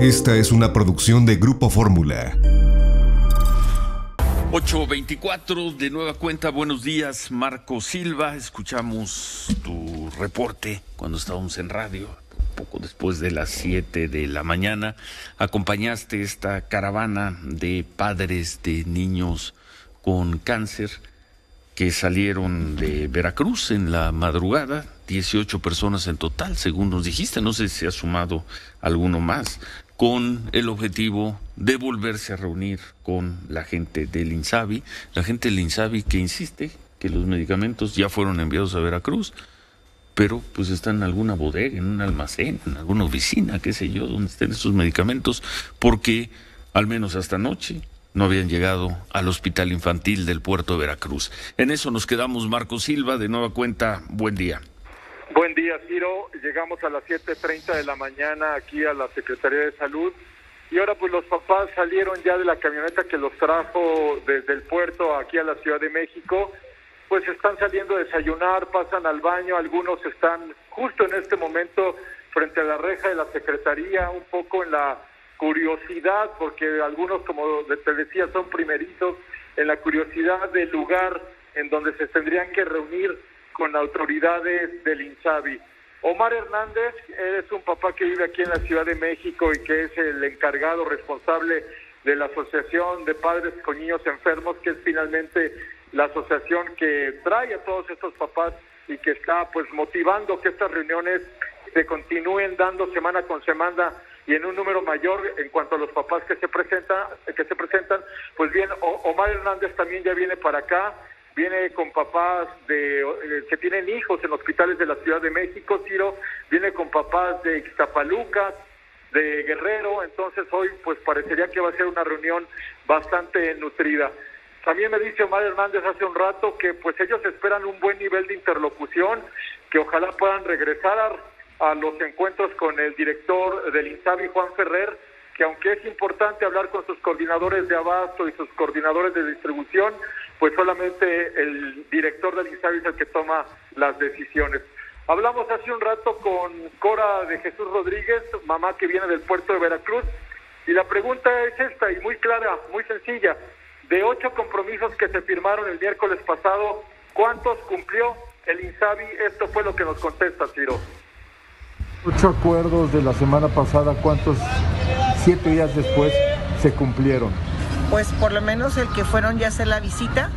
Esta es una producción de Grupo Fórmula. 824 de nueva cuenta, buenos días Marco Silva, escuchamos tu reporte cuando estábamos en radio, poco después de las 7 de la mañana, acompañaste esta caravana de padres de niños con cáncer que salieron de Veracruz en la madrugada, 18 personas en total, según nos dijiste, no sé si ha sumado alguno más, con el objetivo de volverse a reunir con la gente del INSABI, la gente del INSABI que insiste que los medicamentos ya fueron enviados a Veracruz, pero pues están en alguna bodega, en un almacén, en alguna oficina, qué sé yo, donde estén esos medicamentos, porque al menos hasta anoche no habían llegado al hospital infantil del puerto de Veracruz. En eso nos quedamos, Marco Silva, de nueva cuenta, buen día. Buen día, Ciro. Llegamos a las 7.30 de la mañana aquí a la Secretaría de Salud. Y ahora pues los papás salieron ya de la camioneta que los trajo desde el puerto aquí a la Ciudad de México, pues están saliendo a desayunar, pasan al baño, algunos están justo en este momento frente a la reja de la Secretaría, un poco en la curiosidad, porque algunos, como te decía, son primerizos, en la curiosidad del lugar en donde se tendrían que reunir con autoridades del INSABI. Omar Hernández es un papá que vive aquí en la Ciudad de México y que es el encargado responsable de la Asociación de Padres con Niños Enfermos, que es finalmente la asociación que trae a todos estos papás y que está pues motivando que estas reuniones se continúen dando semana con semana y en un número mayor en cuanto a los papás que se presentan, que se presentan, pues bien, Omar Hernández también ya viene para acá viene con papás de eh, que tienen hijos en hospitales de la Ciudad de México, Ciro, viene con papás de Ixtapaluca, de Guerrero, entonces hoy pues parecería que va a ser una reunión bastante nutrida. También me dice Omar Hernández hace un rato que pues ellos esperan un buen nivel de interlocución, que ojalá puedan regresar a, los encuentros con el director del INSABI, Juan Ferrer, que aunque es importante hablar con sus coordinadores de abasto y sus coordinadores de distribución, pues solamente el director del INSABI es el que toma las decisiones. Hablamos hace un rato con Cora de Jesús Rodríguez, mamá que viene del puerto de Veracruz, y la pregunta es esta, y muy clara, muy sencilla. De ocho compromisos que se firmaron el miércoles pasado, ¿cuántos cumplió el INSABI? Esto fue lo que nos contesta, Ciro. Ocho acuerdos de la semana pasada, ¿cuántos siete días después se cumplieron? pues por lo menos el que fueron ya a hacer la visita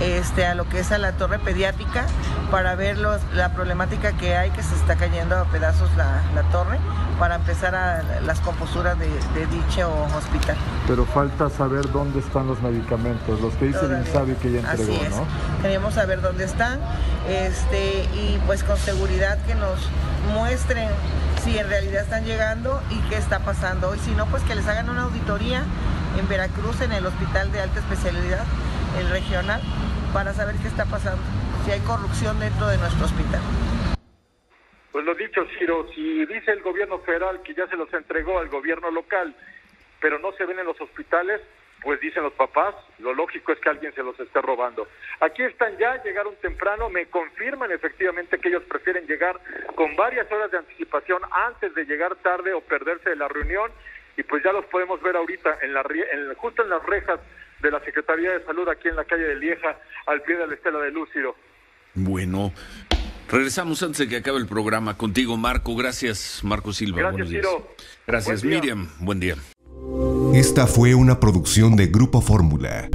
este, a lo que es a la torre pediátrica para ver la problemática que hay, que se está cayendo a pedazos la, torre, para empezar a las composturas de, dicho hospital. Pero falta saber dónde están los medicamentos, los que dice el INSABI que ya entregó, Así es. ¿no? Queríamos saber dónde están este, y pues con seguridad que nos muestren si en realidad están llegando y qué está pasando. Y si no, pues que les hagan una auditoría en Veracruz, en el Hospital de Alta Especialidad, el regional, para saber qué está pasando, si hay corrupción dentro de nuestro hospital. Pues lo dicho, Ciro, si dice el gobierno federal que ya se los entregó al gobierno local, pero no se ven en los hospitales, pues dicen los papás, lo lógico es que alguien se los esté robando. Aquí están ya, llegaron temprano, me confirman efectivamente que ellos prefieren llegar con varias horas de anticipación antes de llegar tarde o perderse de la reunión y pues ya los podemos ver ahorita en la, justo en las rejas de la Secretaría de Salud aquí en la calle de Lieja, al pie de la Estela de Lúcido. Bueno, regresamos antes de que acabe el programa contigo, Marco. Gracias, Marco Silva. Gracias, Ciro. Gracias, Miriam. Buen día. Esta fue una producción de Grupo Fórmula.